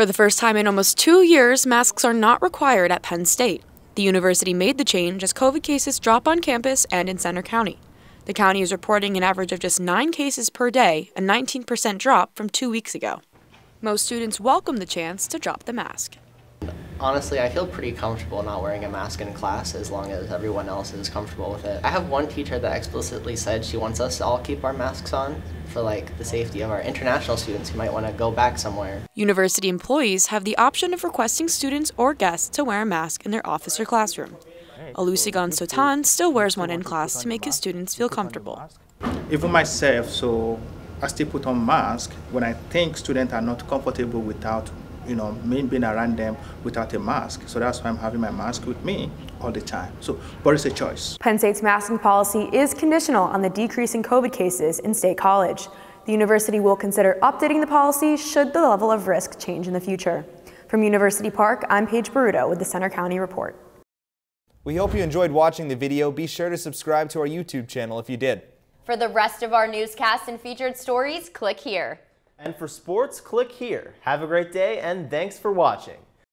For the first time in almost two years, masks are not required at Penn State. The university made the change as COVID cases drop on campus and in Centre County. The county is reporting an average of just nine cases per day, a 19% drop from two weeks ago. Most students welcome the chance to drop the mask. Honestly, I feel pretty comfortable not wearing a mask in class as long as everyone else is comfortable with it. I have one teacher that explicitly said she wants us to all keep our masks on for like the safety of our international students who might want to go back somewhere. University employees have the option of requesting students or guests to wear a mask in their office or classroom. Olusegun Sotan still wears one in class to make his students feel comfortable. Even myself, so I still put on mask when I think students are not comfortable without you know, me being around them without a mask. So that's why I'm having my mask with me all the time. So, but it's a choice. Penn State's masking policy is conditional on the decrease in COVID cases in State College. The university will consider updating the policy should the level of risk change in the future. From University Park, I'm Paige Burruto with the Centre County Report. We hope you enjoyed watching the video. Be sure to subscribe to our YouTube channel if you did. For the rest of our newscasts and featured stories, click here. And for sports, click here. Have a great day and thanks for watching.